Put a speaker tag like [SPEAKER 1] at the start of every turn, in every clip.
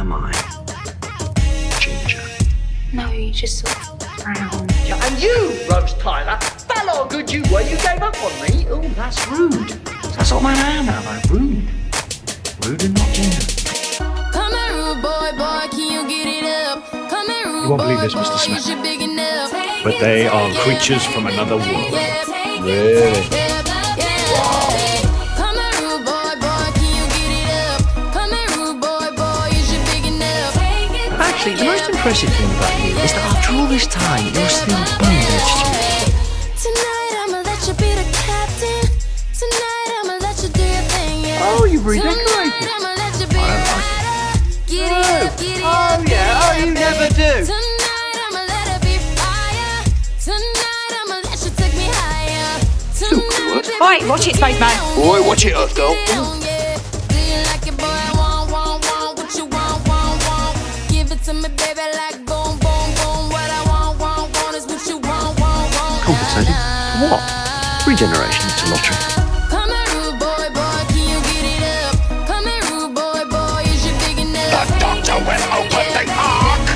[SPEAKER 1] am I? Ginger.
[SPEAKER 2] No, you just sort of frown.
[SPEAKER 3] And you, Rose Tyler, that lot of good you were, you gave up on me.
[SPEAKER 1] Oh, that's rude. That's what my man I am, am I? Rude. Rude and not ginger.
[SPEAKER 4] Come here, rude boy, boy, can you get it up? Come here, rude
[SPEAKER 5] You won't believe this,
[SPEAKER 4] boy,
[SPEAKER 5] Mr. Smith.
[SPEAKER 4] big enough.
[SPEAKER 5] But they are creatures from another world.
[SPEAKER 4] Really?
[SPEAKER 1] Actually, the most impressive thing about you is that after all this time, you're still bone-dead stupid.
[SPEAKER 4] Tonight I'ma let you be the captain. Tonight I'ma let you do your thing, yeah.
[SPEAKER 1] Oh, you've redecorated.
[SPEAKER 4] I'ma let you be
[SPEAKER 1] I
[SPEAKER 4] the
[SPEAKER 1] don't like.
[SPEAKER 4] Get it up, oh, get
[SPEAKER 1] Oh, yeah. Oh, you never do.
[SPEAKER 4] Tonight I'ma let it be fire. Tonight I'ma let you take me higher.
[SPEAKER 1] Still good.
[SPEAKER 4] Tonight, baby,
[SPEAKER 2] Oi, watch it, Space Man.
[SPEAKER 1] Boy, watch it, Earth girl.
[SPEAKER 4] To me, baby, like boom, boom, boom. What I want, want, want is what you want, want, want.
[SPEAKER 1] Compensated? For what? Regeneration, it's a lottery.
[SPEAKER 4] Come here, rude boy, boy, can you get it up? Come here, rude boy, boy, is you big enough? The doctor will open the ark.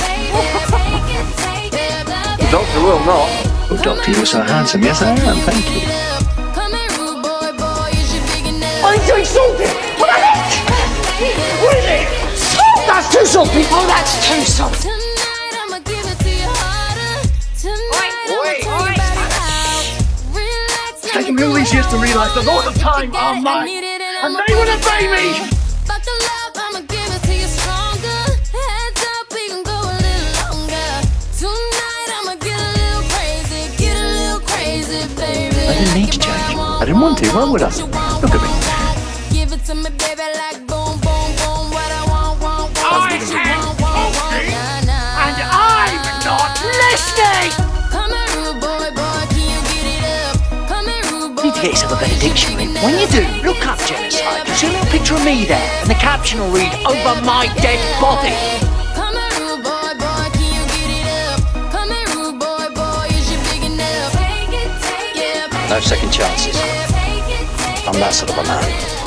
[SPEAKER 1] The doctor will not. Oh, doctor, you're so handsome. Yes, I am. Thank you.
[SPEAKER 4] Come here, rude body out. Relax,
[SPEAKER 3] It's taken me all these years to realise that all the time are mine. And they would obey me.
[SPEAKER 4] But the love, I'ma give it to you stronger. Heads up, we can go a little longer. Tonight I'ma get a little crazy, get a little crazy, baby.
[SPEAKER 1] I didn't need to change. I didn't want to. Why would I? Look at me.
[SPEAKER 4] Boy. You
[SPEAKER 1] need to get yourself a better
[SPEAKER 4] boy,
[SPEAKER 1] dictionary. When you do, look up genocide. You'll see a little picture of me there, and the caption will read, Over my dead body.
[SPEAKER 4] Come here, rude boy, boy, can you get it up? Come here, rude boy, boy, is you big enough? Yeah,
[SPEAKER 1] No second chances. I'm that sort of a man.